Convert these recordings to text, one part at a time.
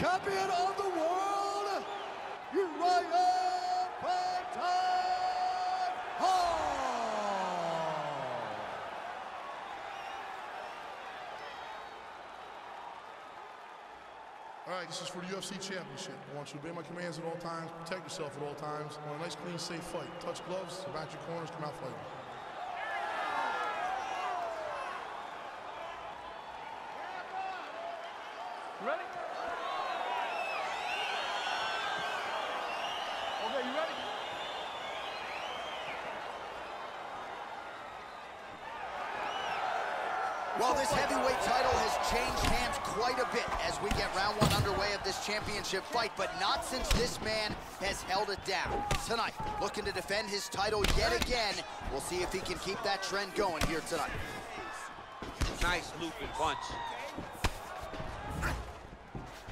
champion of the world, Uriah Prime Time Hall. All right, this is for the UFC Championship. I want you to obey my commands at all times, protect yourself at all times. I want a nice, clean, safe fight. Touch gloves, back your corners, come out fighting. Ready? Well, this heavyweight title has changed hands quite a bit as we get round one underway of this championship fight, but not since this man has held it down. Tonight, looking to defend his title yet again. We'll see if he can keep that trend going here tonight. Nice looping punch.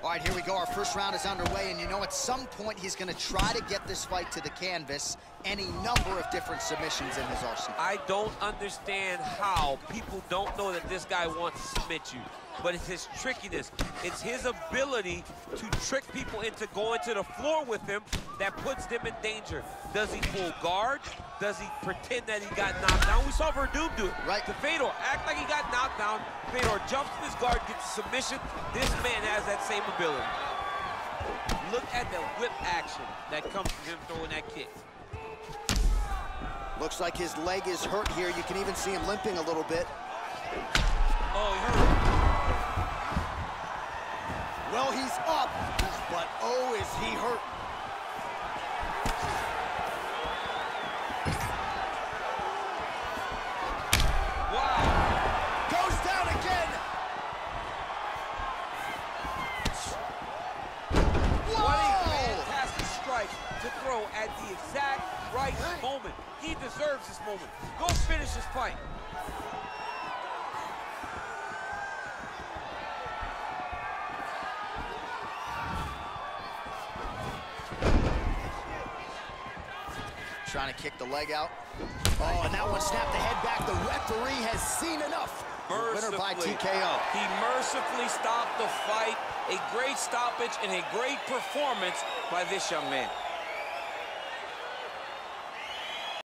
All right, here we go. Our first round is underway, and you know at some point he's going to try to get this fight to the canvas. Any number of different submissions in his arsenal. I don't understand how people don't know that this guy wants to submit you. But it's his trickiness. It's his ability to trick people into going to the floor with him that puts them in danger. Does he pull guard? Does he pretend that he got knocked down? We saw Werdum do it. Right. To Fedor, act like he got knocked down. Fedor jumps to his guard, gets a submission. This man has that same ability. Look at the whip action that comes from him throwing that kick. Looks like his leg is hurt here. You can even see him limping a little bit. Oh, he hurt. Well, he's up, but oh, is he hurt. Right moment. He deserves this moment. Go finish this fight. Trying to kick the leg out. Oh, and that one snapped the head back. The referee has seen enough. Winner by. TKO. He mercifully stopped the fight. A great stoppage and a great performance by this young man.